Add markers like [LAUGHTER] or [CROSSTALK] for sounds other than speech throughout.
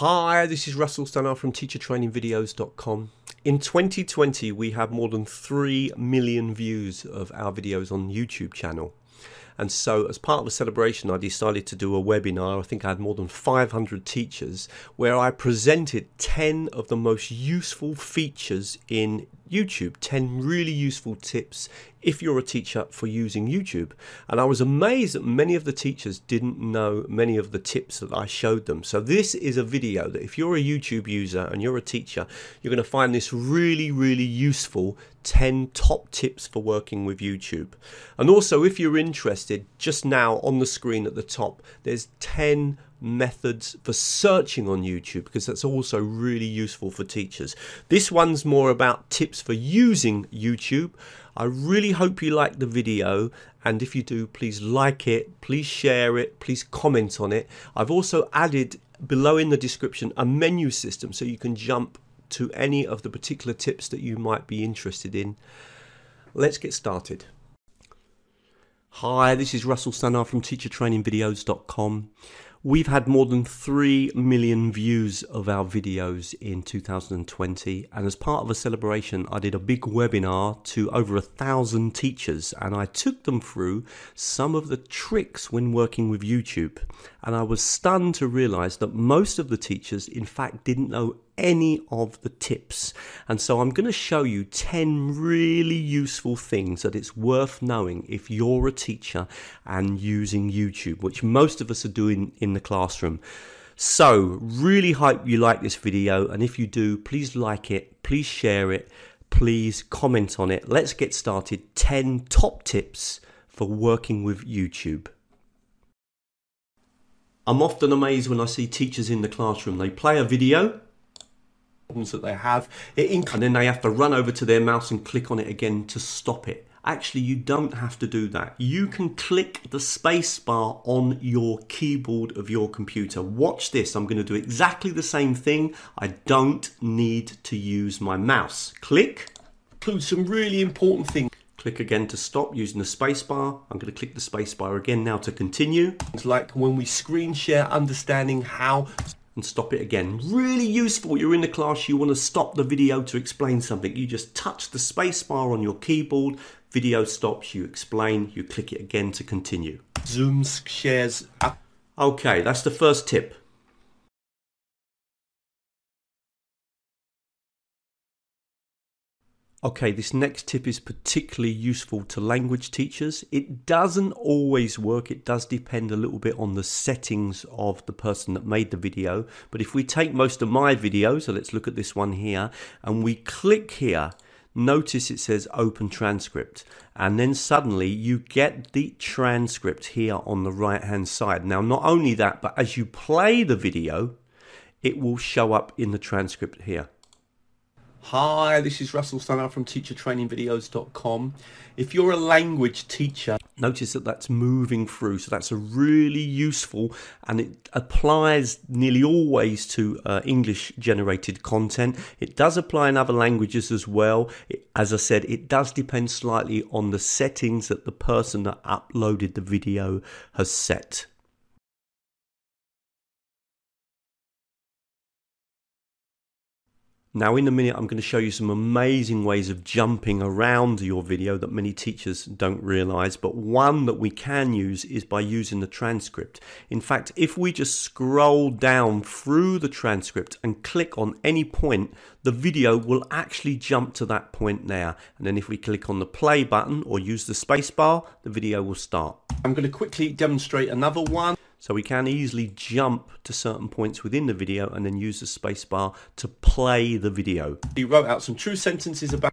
Hi, this is Russell Stannard from teachertrainingvideos.com. In 2020, we have more than 3 million views of our videos on YouTube channel. And so, as part of a celebration, I decided to do a webinar. I think I had more than 500 teachers where I presented 10 of the most useful features in YouTube 10 really useful tips if you're a teacher for using YouTube. And I was amazed that many of the teachers didn't know many of the tips that I showed them. So, this is a video that if you're a YouTube user and you're a teacher, you're going to find this really, really useful 10 top tips for working with YouTube. And also, if you're interested, just now on the screen at the top, there's 10 methods for searching on YouTube because that's also really useful for teachers. This one's more about tips for using YouTube. I really hope you like the video and if you do please like it, please share it, please comment on it. I've also added below in the description a menu system so you can jump to any of the particular tips that you might be interested in. Let's get started. Hi, this is Russell Stannard from teachertrainingvideos.com. We've had more than 3 million views of our videos in 2020 and as part of a celebration I did a big webinar to over a thousand teachers and I took them through some of the tricks when working with YouTube and I was stunned to realize that most of the teachers in fact didn't know any of the tips. And so I'm going to show you 10 really useful things that it's worth knowing if you're a teacher and using YouTube, which most of us are doing in the classroom. So, really hope you like this video. And if you do, please like it, please share it, please comment on it. Let's get started. 10 top tips for working with YouTube. I'm often amazed when I see teachers in the classroom. They play a video problems that they have, and then they have to run over to their mouse and click on it again to stop it. Actually, you don't have to do that. You can click the space bar on your keyboard of your computer. Watch this. I'm going to do exactly the same thing. I don't need to use my mouse. Click. Include some really important things. Click again to stop using the spacebar. I'm going to click the spacebar again now to continue. It's like when we screen share, understanding how and stop it again. Really useful. You're in the class, you want to stop the video to explain something. You just touch the spacebar on your keyboard, video stops, you explain, you click it again to continue. Zoom shares up. Okay, that's the first tip. Okay, this next tip is particularly useful to language teachers. It doesn't always work, it does depend a little bit on the settings of the person that made the video. But if we take most of my videos, so let's look at this one here, and we click here, notice it says open transcript and then suddenly you get the transcript here on the right hand side now not only that but as you play the video it will show up in the transcript here Hi, this is Russell Stannard from teachertrainingvideos.com. If you're a language teacher, notice that that's moving through. So that's a really useful and it applies nearly always to uh, English generated content. It does apply in other languages as well. It, as I said, it does depend slightly on the settings that the person that uploaded the video has set. Now in a minute I'm going to show you some amazing ways of jumping around your video that many teachers don't realize but one that we can use is by using the transcript. In fact if we just scroll down through the transcript and click on any point the video will actually jump to that point there and then if we click on the play button or use the spacebar the video will start. I'm going to quickly demonstrate another one. So we can easily jump to certain points within the video and then use the spacebar to play the video. He wrote out some true sentences about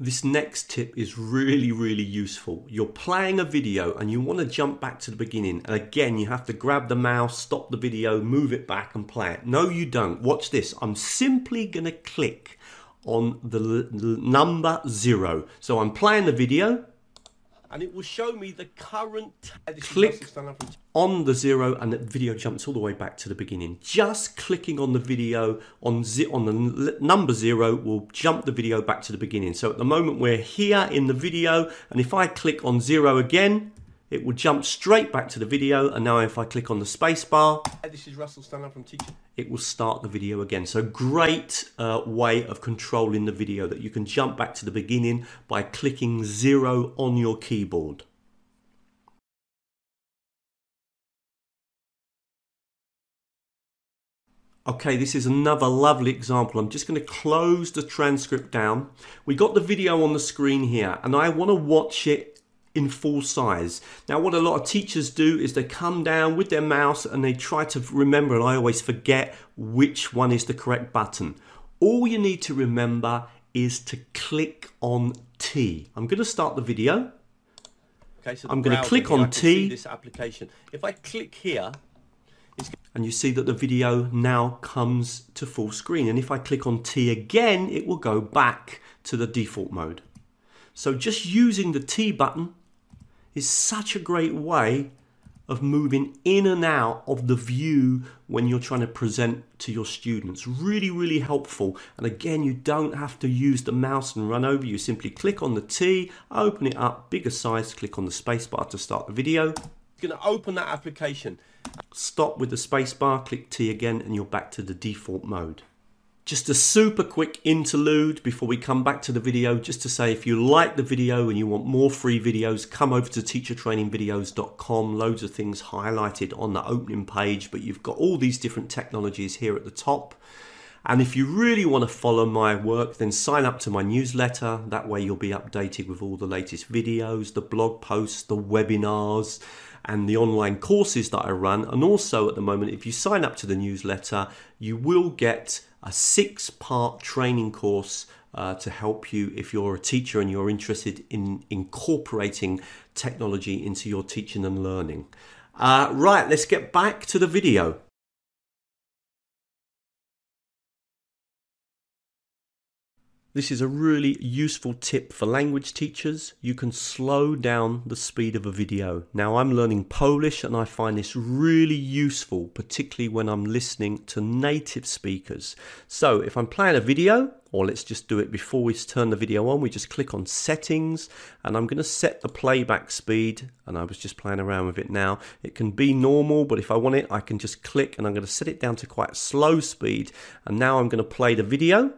This next tip is really, really useful. You're playing a video and you want to jump back to the beginning. And again, you have to grab the mouse, stop the video, move it back and play it. No, you don't. Watch this. I'm simply going to click on the number zero. So I'm playing the video. And it will show me the current click on the zero and the video jumps all the way back to the beginning. Just clicking on the video on on the number zero will jump the video back to the beginning. So at the moment we're here in the video and if I click on zero again it will jump straight back to the video and now if I click on the space bar this is Russell Stannard from Teacher it will start the video again so great uh, way of controlling the video that you can jump back to the beginning by clicking zero on your keyboard Okay, this is another lovely example. I'm just going to close the transcript down. We got the video on the screen here and I want to watch it in full size. Now what a lot of teachers do is they come down with their mouse and they try to remember and I always forget which one is the correct button. All you need to remember is to click on T. I'm going to start the video. Okay, so I'm going to click on T. This application. If I click here, and you see that the video now comes to full screen. And if I click on T again, it will go back to the default mode. So just using the T button is such a great way of moving in and out of the view when you're trying to present to your students. Really, really helpful. And again, you don't have to use the mouse and run over. You simply click on the T, open it up, bigger size, click on the spacebar to start the video. To open that application. Stop with the spacebar, click T again, and you're back to the default mode. Just a super quick interlude before we come back to the video, just to say if you like the video and you want more free videos, come over to teachertrainingvideos.com. Loads of things highlighted on the opening page, but you've got all these different technologies here at the top. And if you really want to follow my work, then sign up to my newsletter. That way you'll be updated with all the latest videos, the blog posts, the webinars, and the online courses that I run. And also at the moment, if you sign up to the newsletter, you will get a six part training course uh, to help you if you're a teacher and you're interested in incorporating technology into your teaching and learning. Uh, right, let's get back to the video. This is a really useful tip for language teachers. You can slow down the speed of a video. Now I'm learning Polish and I find this really useful, particularly when I'm listening to native speakers. So if I'm playing a video, or let's just do it before we turn the video on, we just click on settings and I'm going to set the playback speed and I was just playing around with it now. It can be normal, but if I want it, I can just click and I'm going to set it down to quite slow speed. And now I'm going to play the video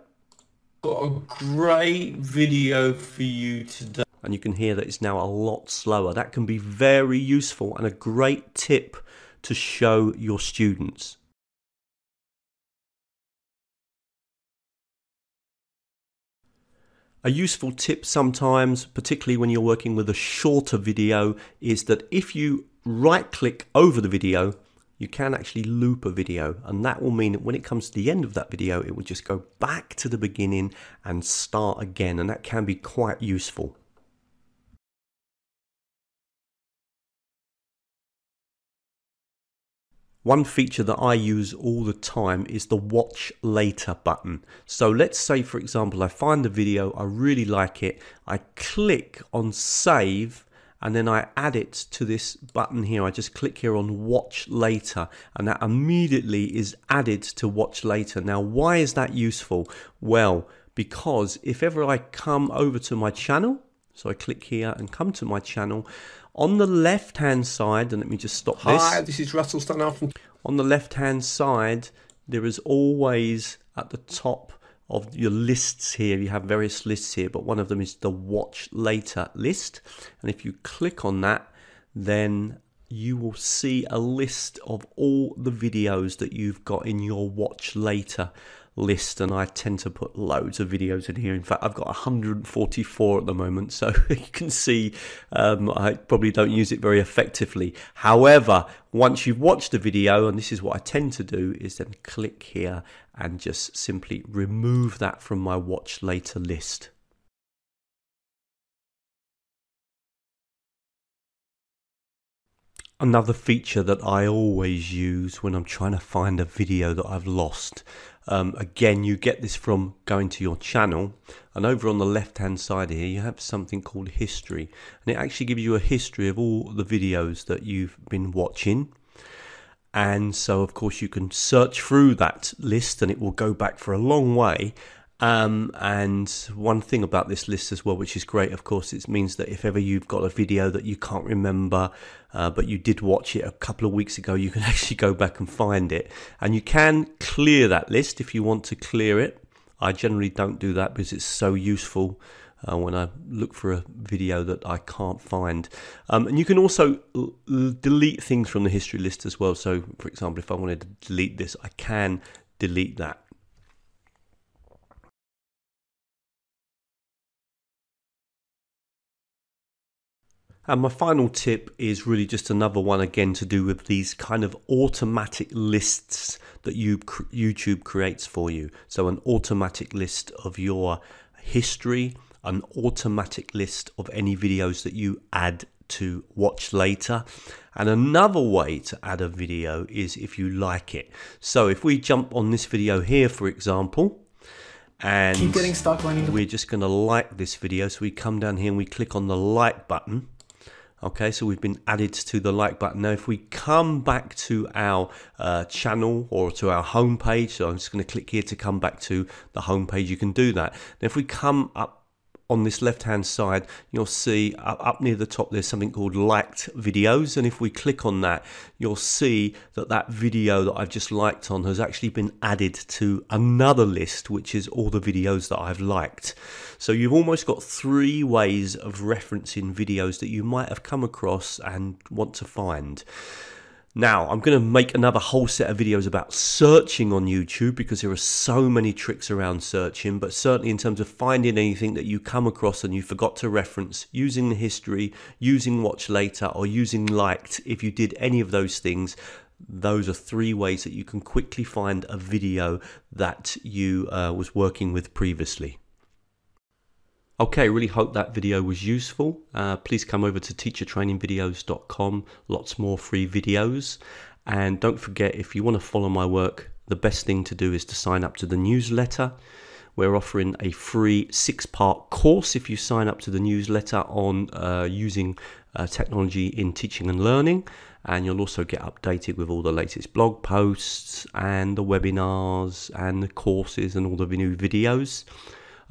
got a great video for you today. And you can hear that it's now a lot slower. That can be very useful and a great tip to show your students. A useful tip sometimes, particularly when you're working with a shorter video, is that if you right click over the video, you can actually loop a video and that will mean that when it comes to the end of that video it will just go back to the beginning and start again and that can be quite useful. One feature that I use all the time is the watch later button. So let's say for example I find the video, I really like it, I click on save and then I add it to this button here. I just click here on watch later and that immediately is added to watch later. Now why is that useful? Well because if ever I come over to my channel so I click here and come to my channel on the left hand side and let me just stop this. Hi this is Russell Stannard. On the left hand side there is always at the top of your lists here. You have various lists here, but one of them is the watch later list. And if you click on that, then you will see a list of all the videos that you've got in your watch later list and I tend to put loads of videos in here. In fact, I've got 144 at the moment, so [LAUGHS] you can see um, I probably don't use it very effectively. However, once you've watched the video, and this is what I tend to do, is then click here and just simply remove that from my watch later list. Another feature that I always use when I'm trying to find a video that I've lost. Um, again, you get this from going to your channel, and over on the left hand side here, you have something called history, and it actually gives you a history of all the videos that you've been watching. And so, of course, you can search through that list, and it will go back for a long way um, and one thing about this list as well, which is great, of course, it means that if ever you've got a video that you can't remember, uh, but you did watch it a couple of weeks ago, [LAUGHS] you can actually go back and find it. And you can clear that list if you want to clear it. I generally don't do that because it's so useful uh, when I look for a video that I can't find. Um, and you can also delete things from the history list as well. So, for example, if I wanted to delete this, I can delete that. And my final tip is really just another one again to do with these kind of automatic lists that YouTube creates for you. So, an automatic list of your history, an automatic list of any videos that you add to watch later. And another way to add a video is if you like it. So, if we jump on this video here, for example, and keep getting stuck we're just going to like this video. So, we come down here and we click on the like button Okay, so we've been added to the like button. Now, if we come back to our uh, channel or to our home page, so I'm just going to click here to come back to the home page, you can do that. Now, if we come up on this left hand side you'll see up, near the top there's something called liked videos and if we click on that you'll see that that video that I've just liked on has actually been added to another list which is all the videos that I've liked. So you've almost got three ways of referencing videos that you might have come across and want to find now, I'm going to make another whole set of videos about searching on YouTube because there are so many tricks around searching, but certainly in terms of finding anything that you come across and you forgot to reference, using the history, using watch later, or using liked, if you did any of those things, those are three ways that you can quickly find a video that you uh, was working with previously. Okay, really hope that video was useful. Uh, please come over to teachertrainingvideos.com, lots more free videos. And don't forget, if you want to follow my work, the best thing to do is to sign up to the newsletter. We're offering a free six part course if you sign up to the newsletter on uh, using uh, technology in teaching and learning. And you'll also get updated with all the latest blog posts and the webinars and the courses and all the new videos.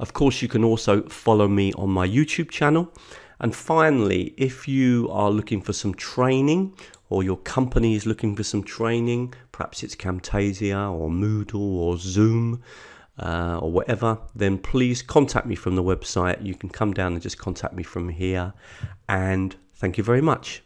Of course, you can also follow me on my YouTube channel. And finally, if you are looking for some training or your company is looking for some training, perhaps it's Camtasia or Moodle or Zoom uh, or whatever, then please contact me from the website. You can come down and just contact me from here. And thank you very much.